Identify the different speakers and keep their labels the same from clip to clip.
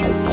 Speaker 1: Thank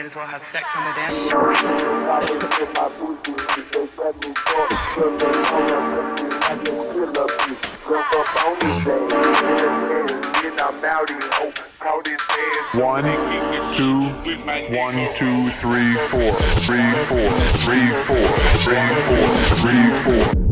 Speaker 1: might as well have sex on the dance.
Speaker 2: One, two, one, two, three, four, three, four, three, four, three, four, three, four.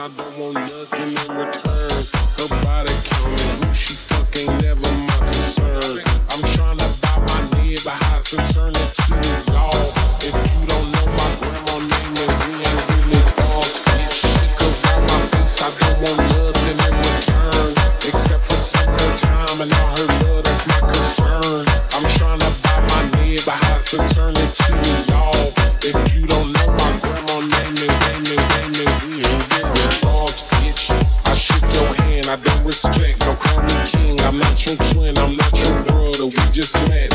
Speaker 3: I don't
Speaker 4: want nothing in return. Her body counting who she fucking never mind. respect. No common king, I'm not your twin, I'm not your brother. We just met.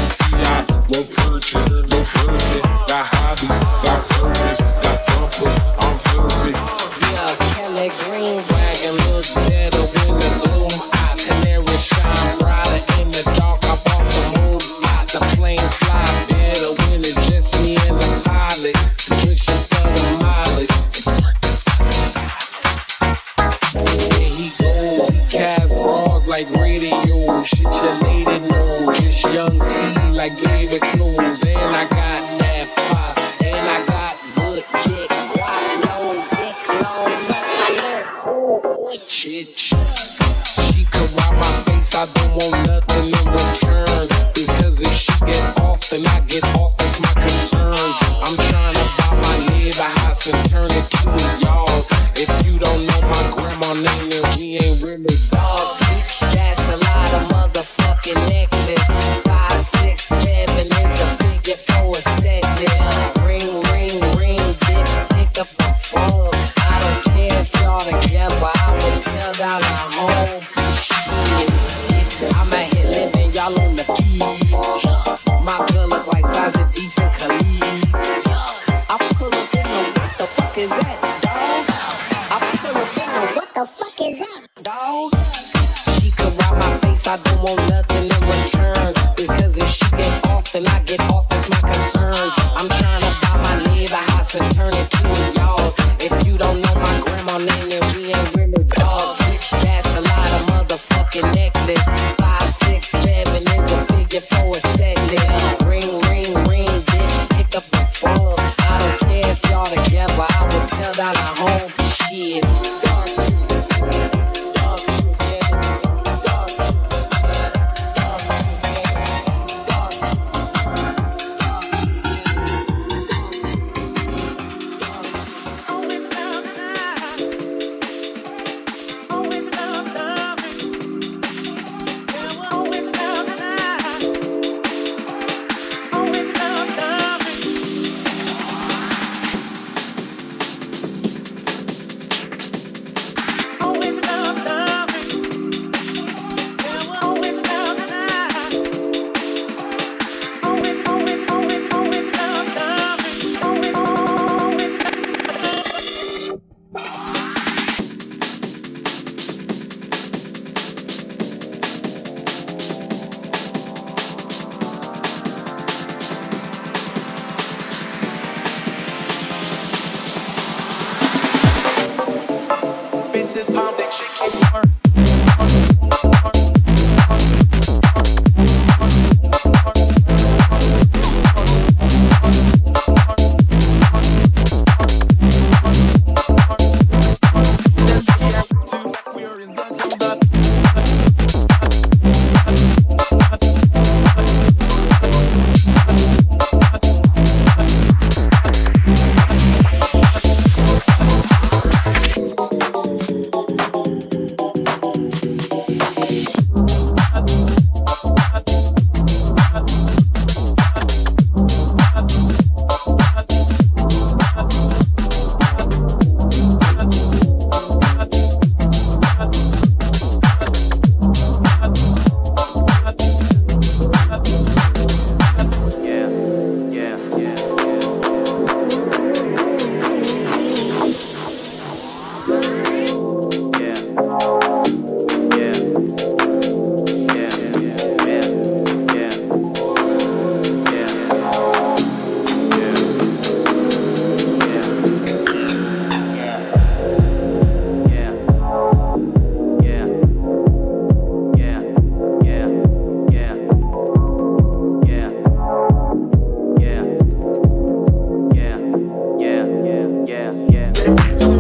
Speaker 4: listen to